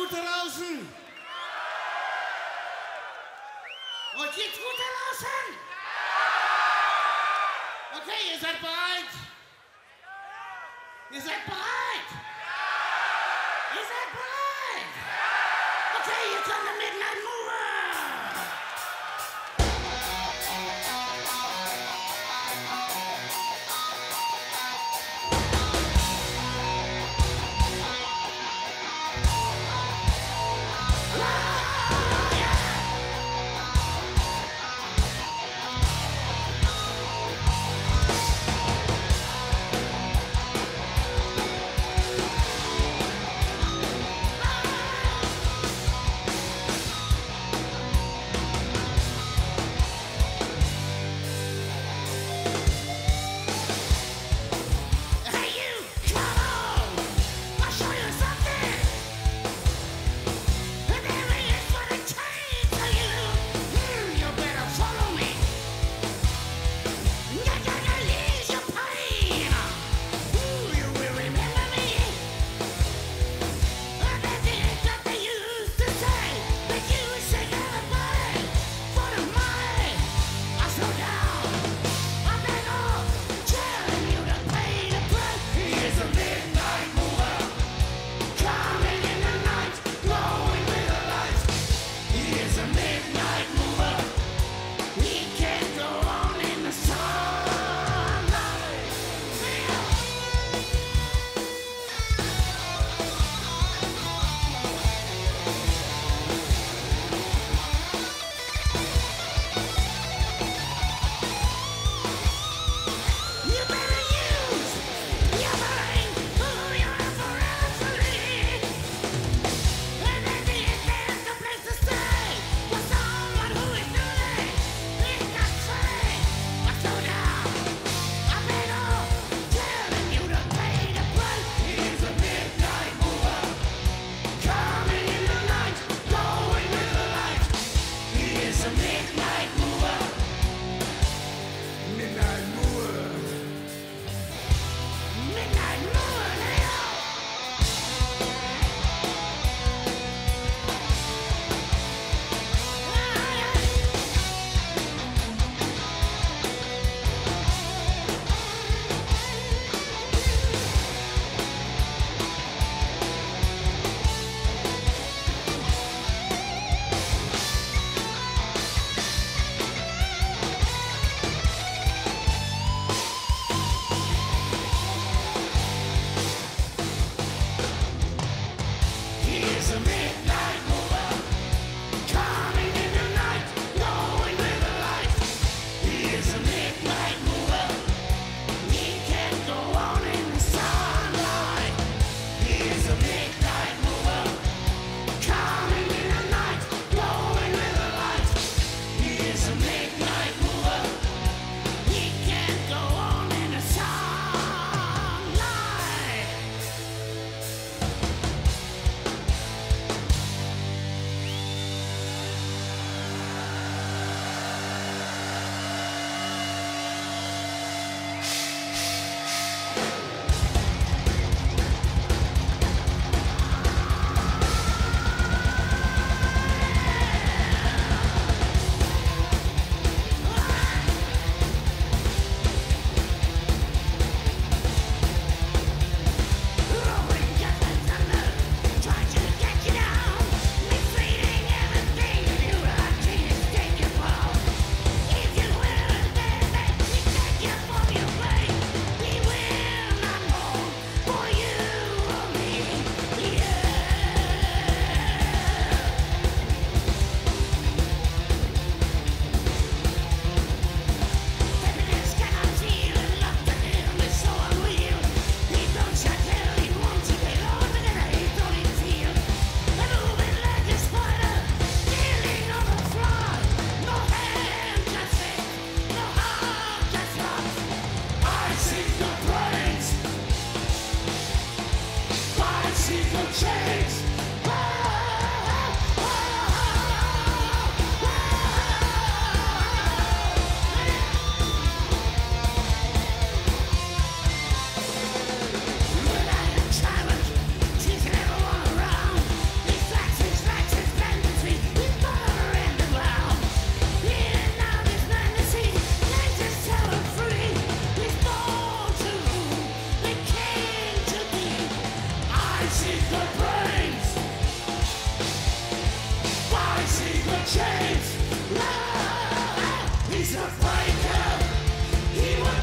Euch is amazing.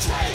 Take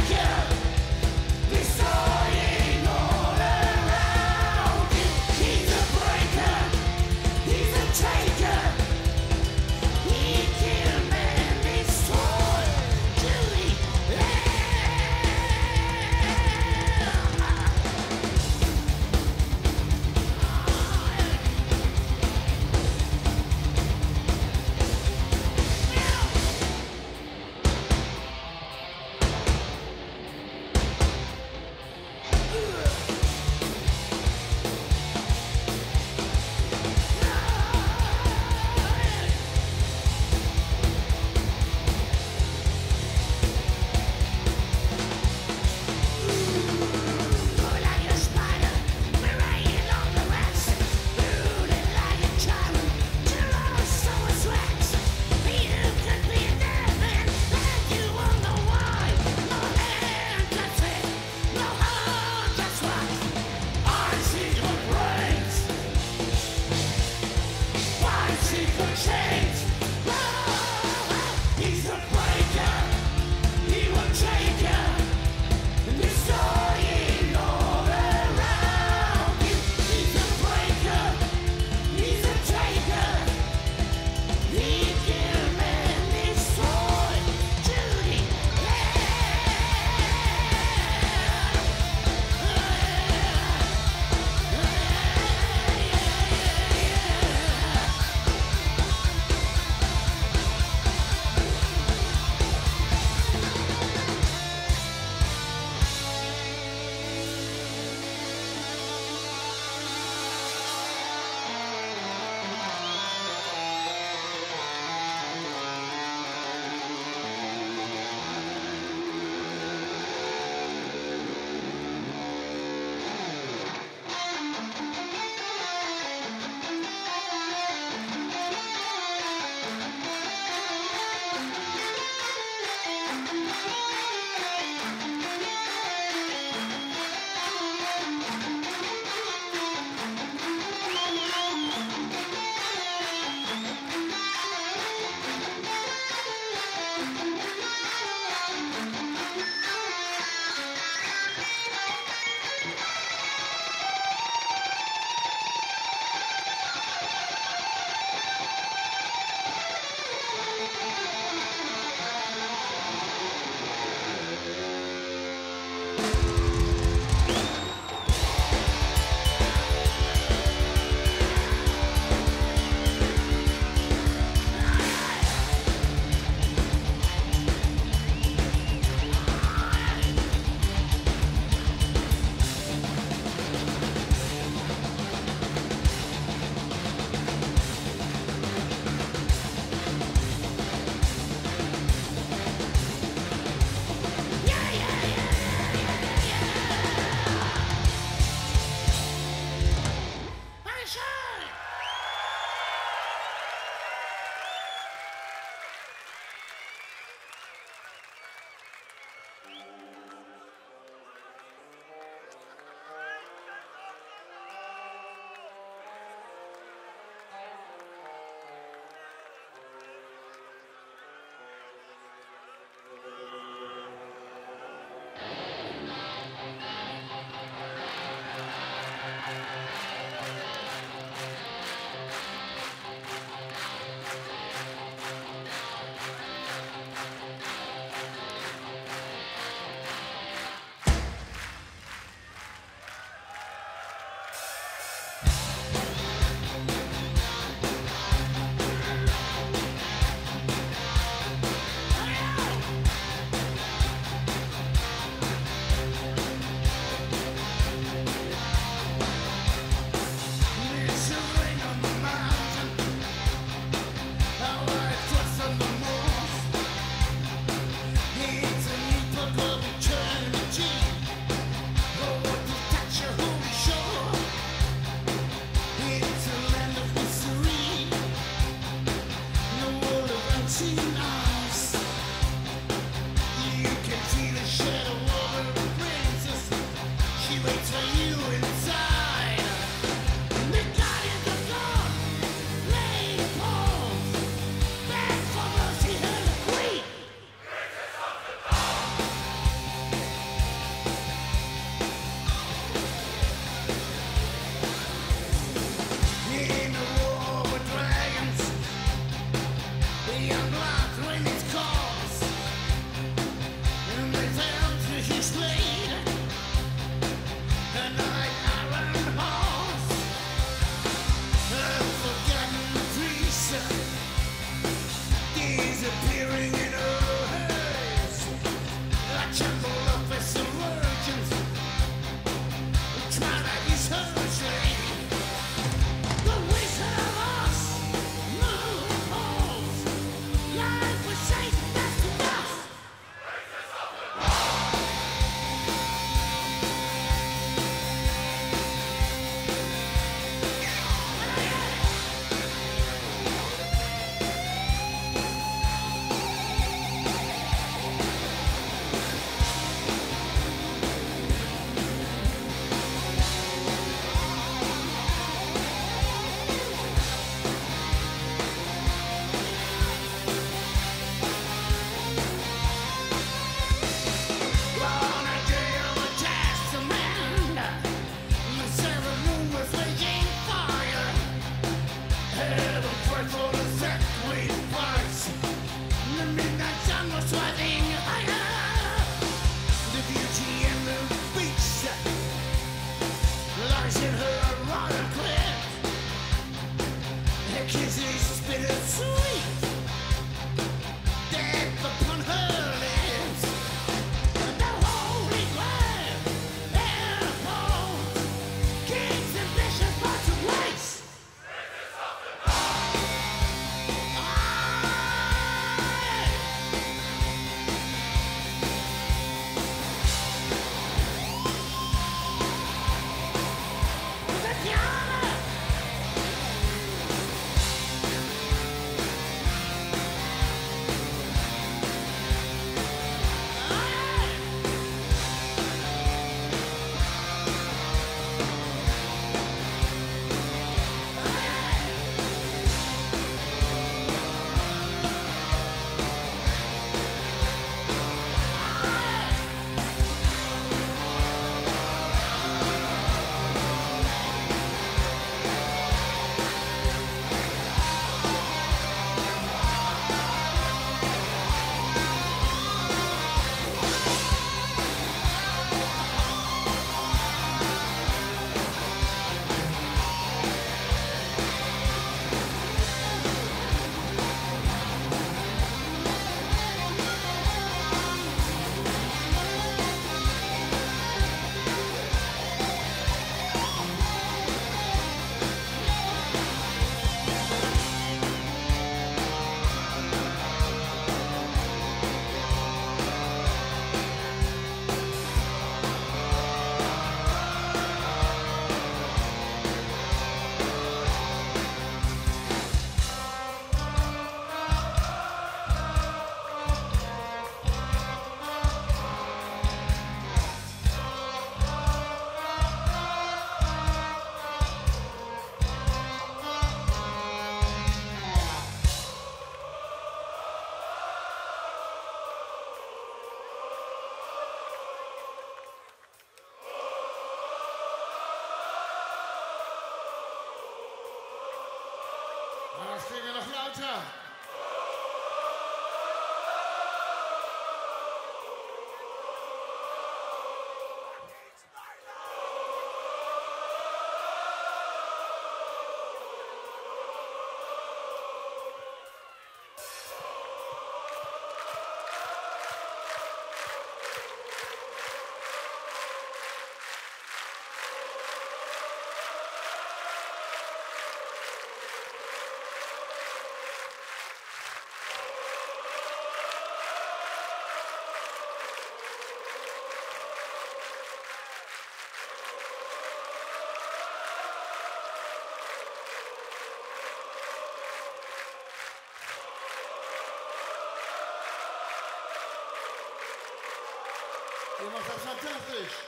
Ihr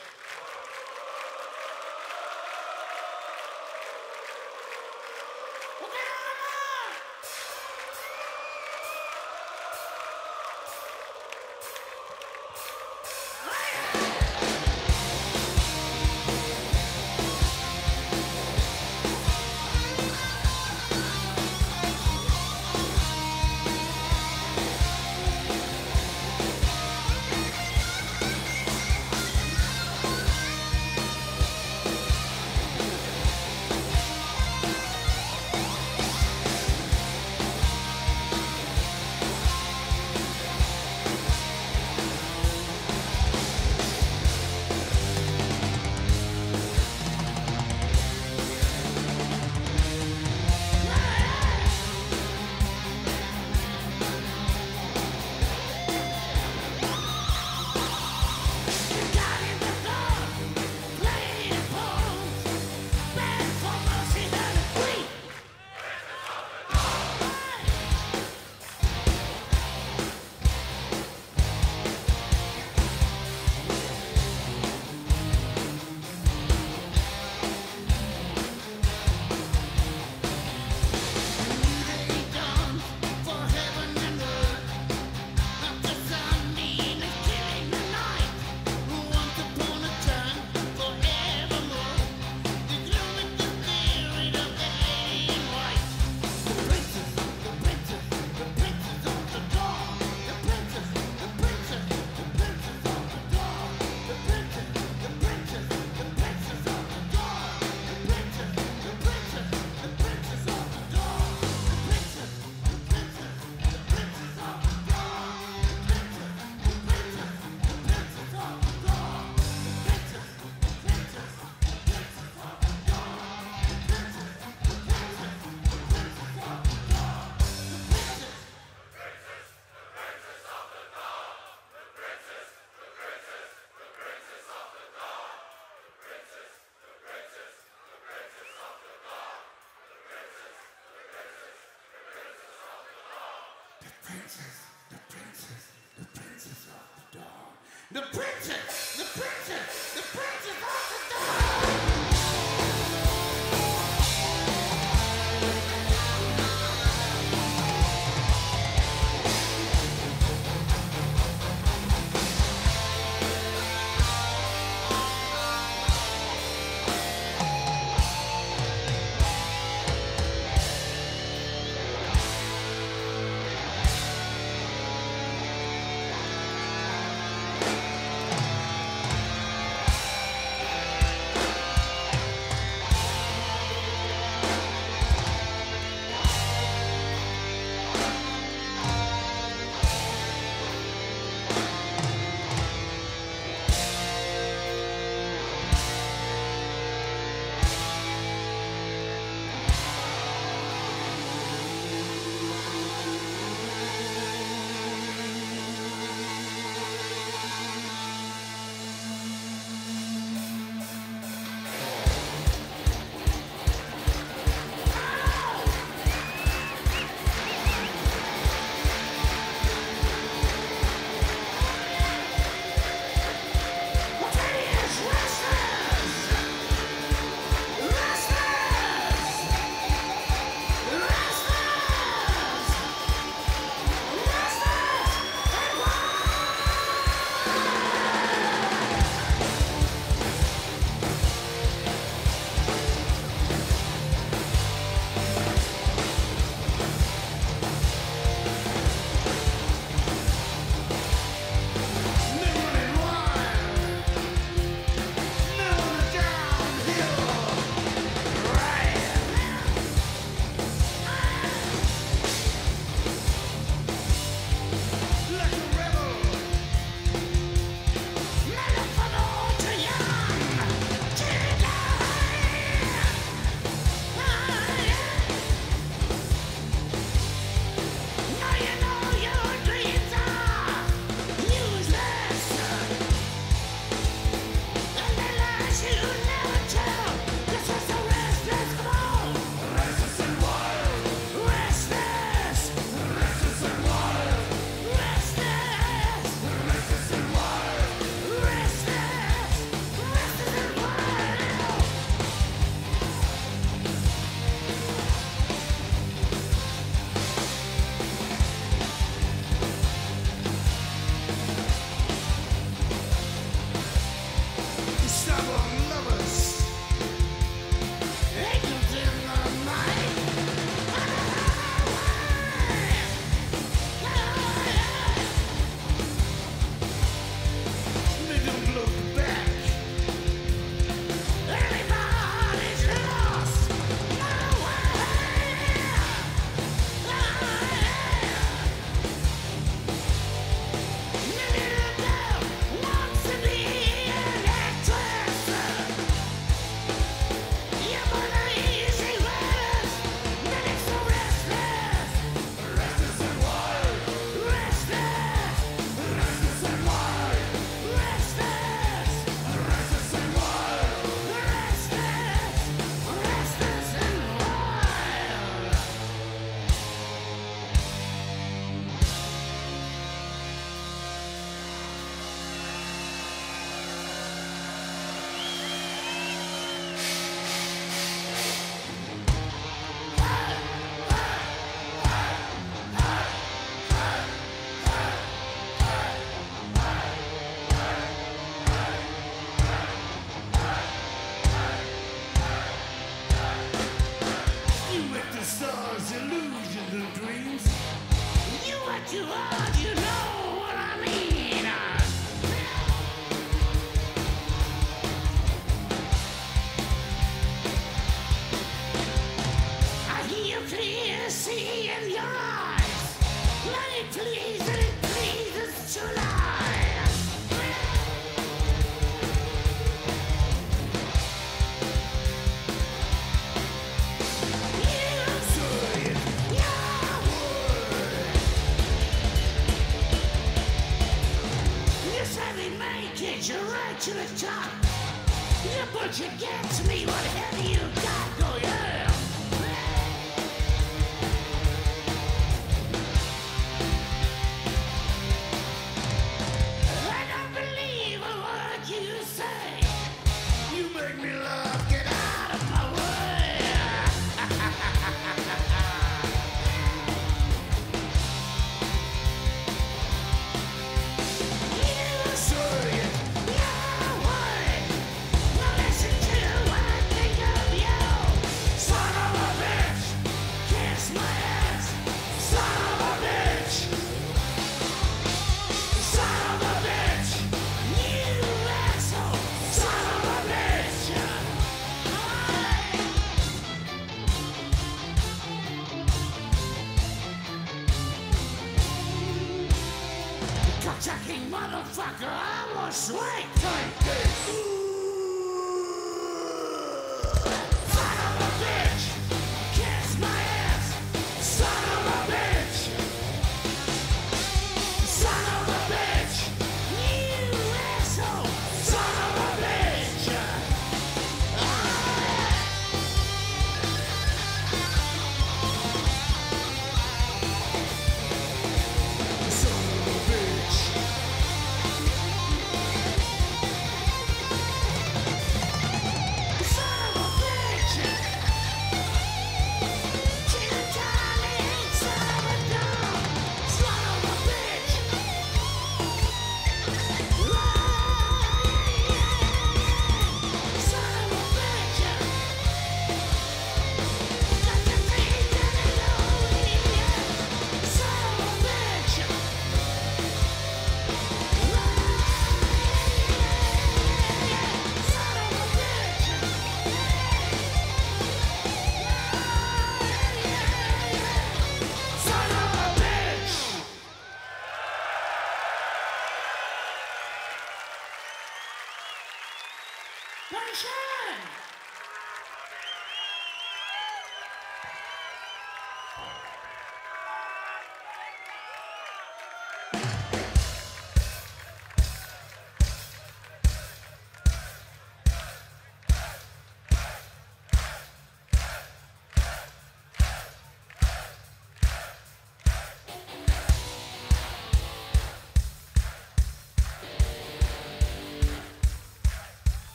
princess, the princess, the princess of the dawn. The princess!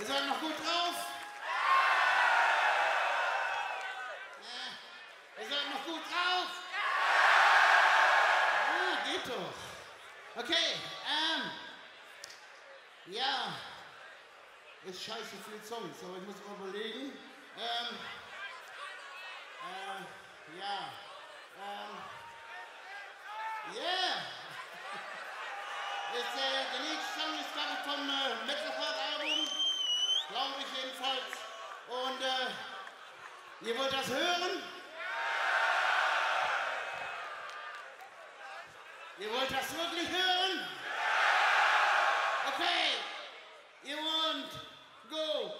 Ihr seid noch gut drauf? Ja. Ihr seid noch gut drauf? Uh, geht doch. Okay, ähm. Ja. Ist scheiße viel Songs, aber ich muss mal überlegen. Ähm. Äh, ja. Ähm. Yeah. Ist, äh, der nächste Song ist, ich, vom äh, Metalcore-Album. Glaube ich jedenfalls. Und äh, ihr wollt das hören? Ihr wollt das wirklich hören? Okay. You want go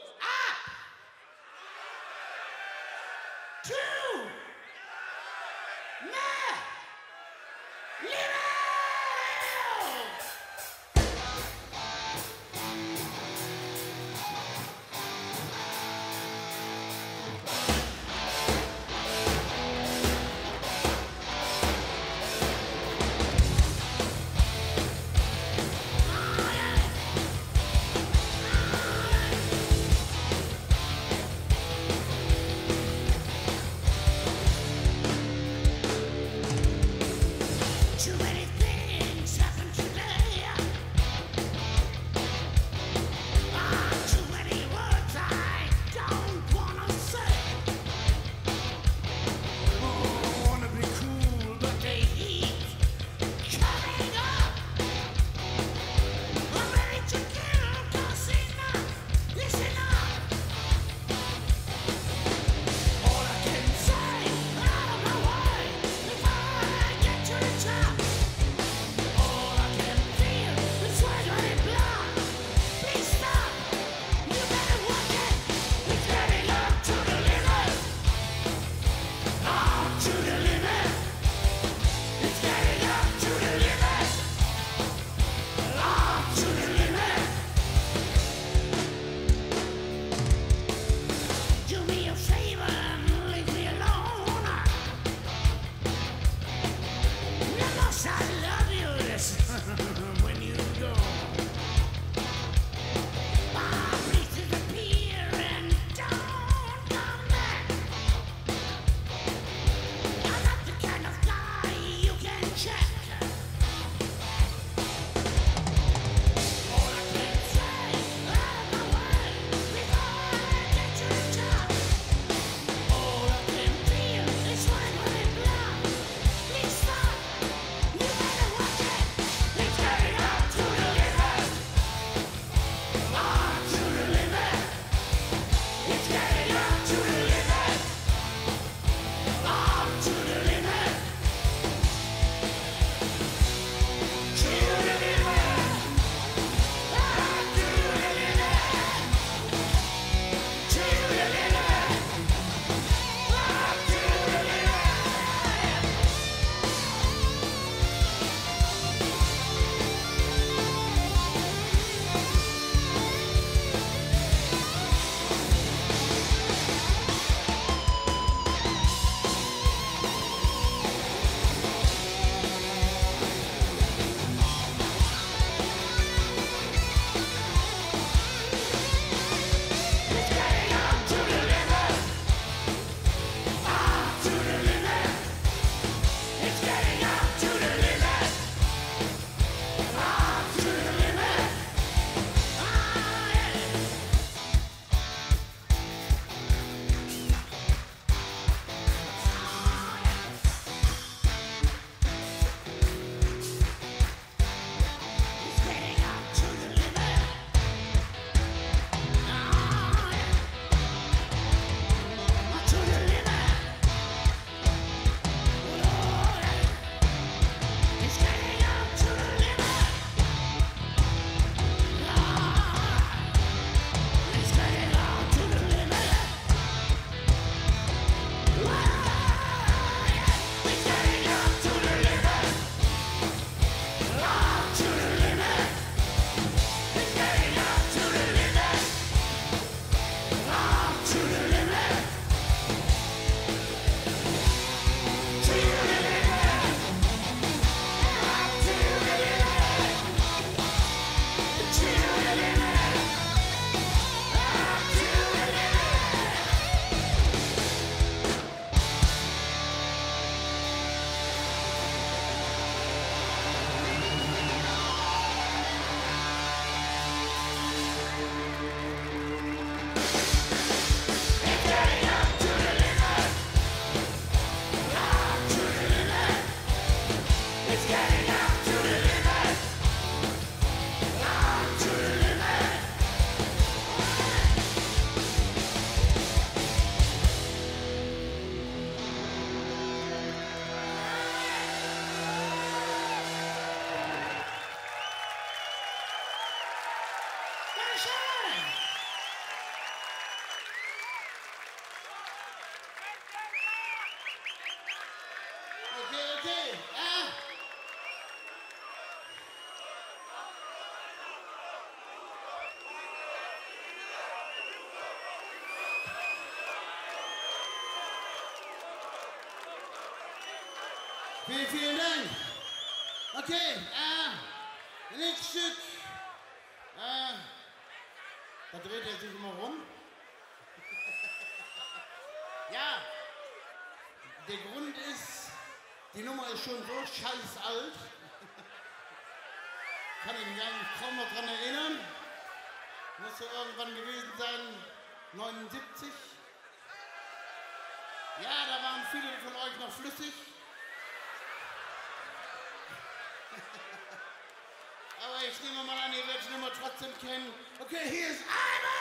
Okay, äh, nächstes Stück. Äh, da dreht er sich immer rum. ja, der Grund ist, die Nummer ist schon so scheiß alt. Kann ich mich eigentlich kaum noch dran erinnern. Muss ja irgendwann gewesen sein, 79. Ja, da waren viele von euch noch flüssig. Aber ich nehme mal an, ihr werdet die Nummer trotzdem kennen. Okay, hier ist! Eimer!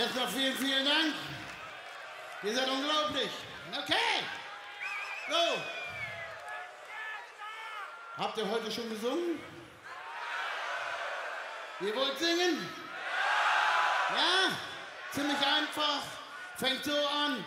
Erstmal vielen, vielen Dank. Ihr seid unglaublich. Okay. So. Habt ihr heute schon gesungen? Ihr wollt singen? Ja? Ziemlich einfach. Fängt so an.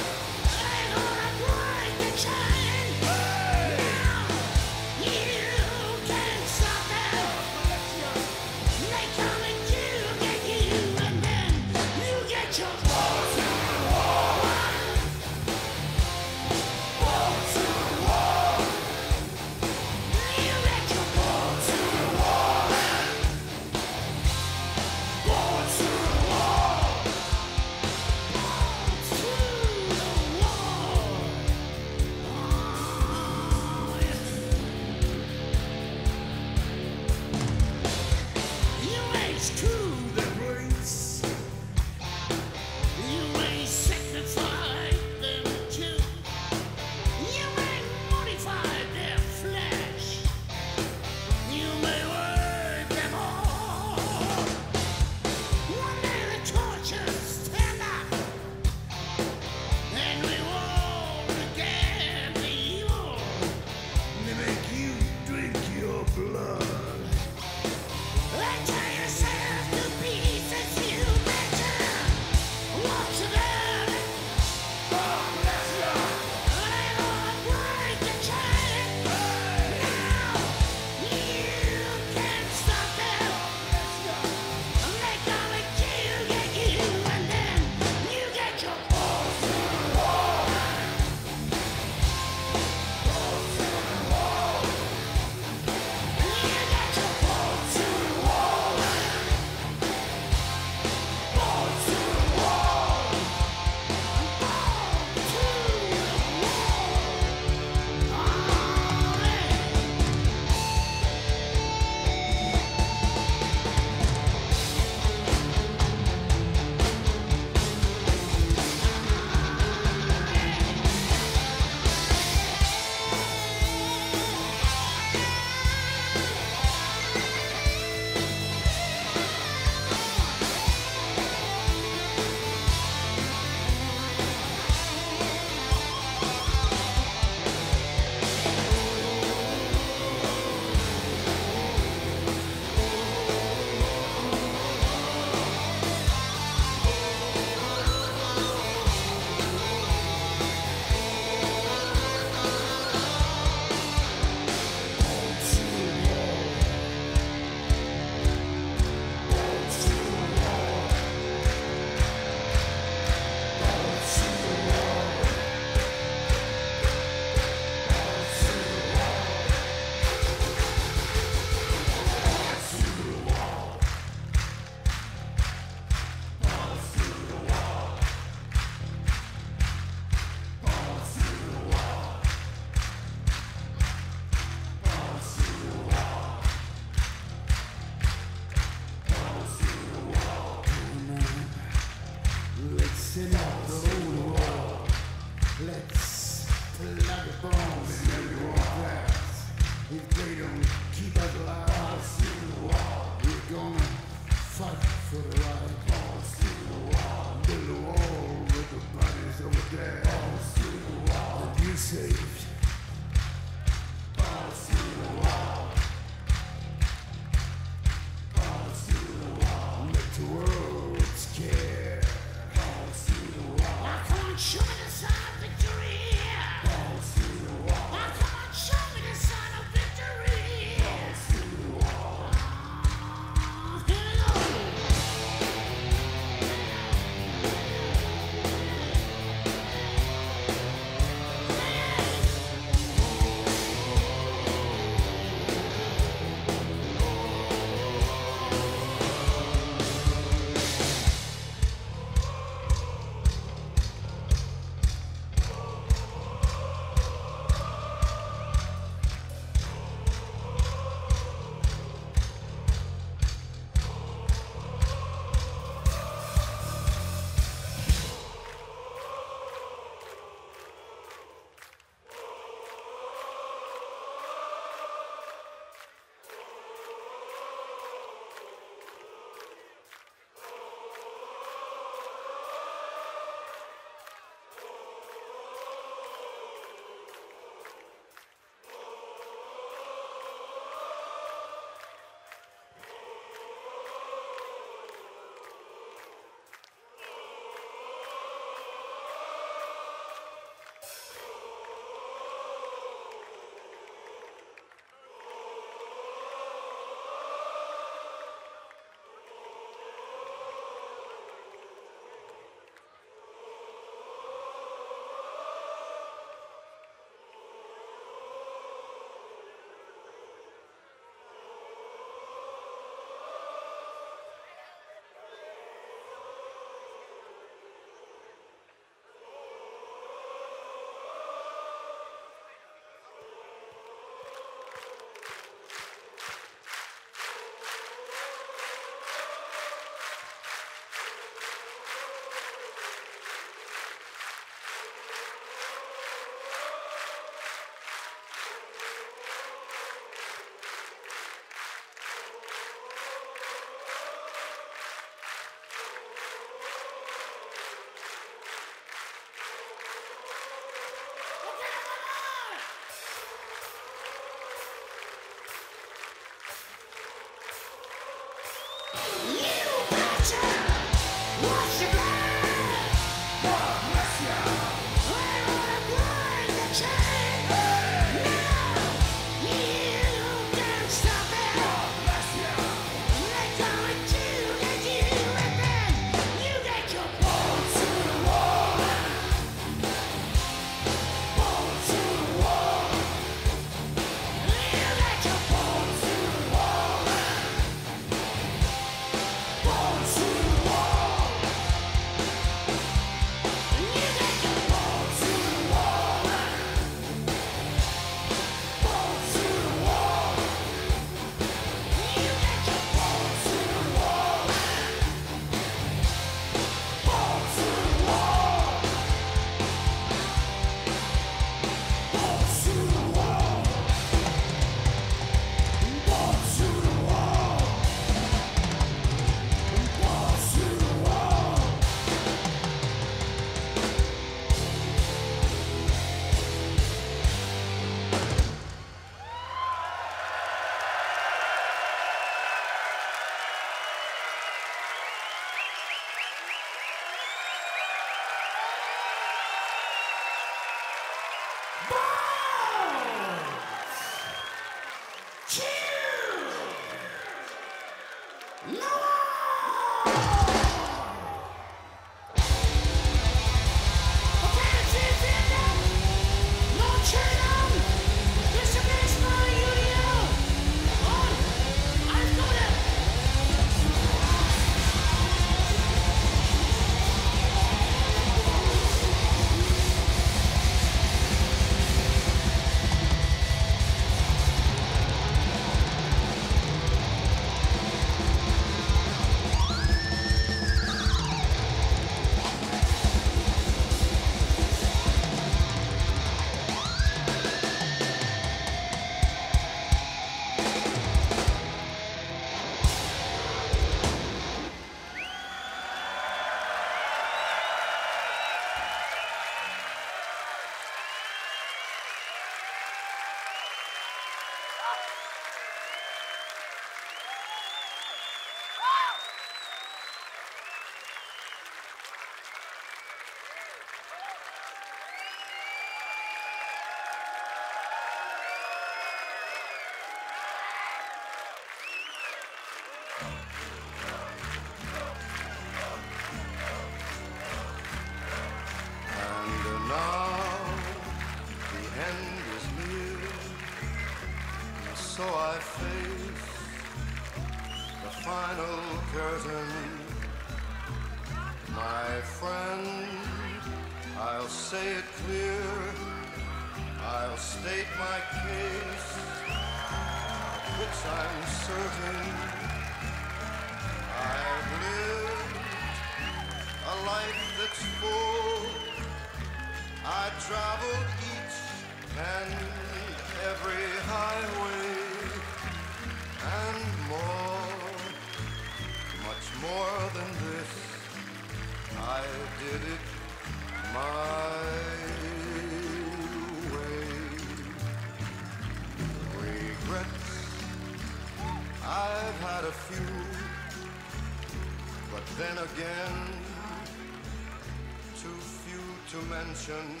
ocean